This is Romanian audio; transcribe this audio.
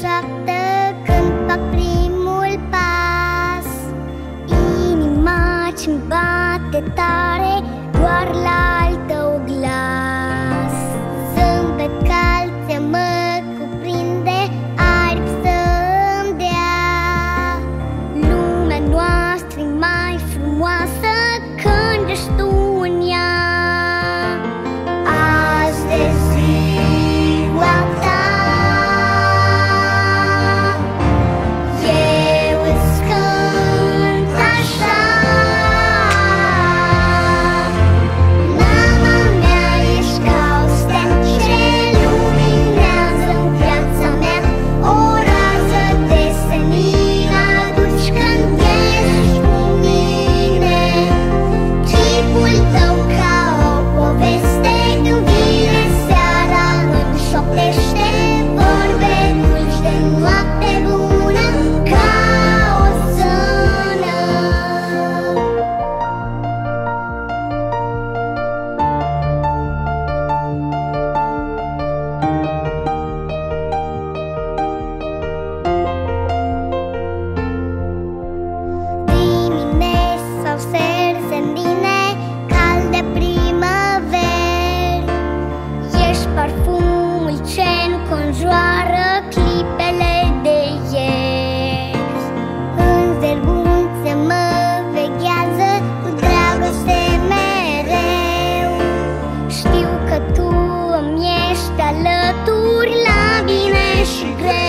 șoaptă când fac primul pas. Inima ce-mi bate tare. she grabbed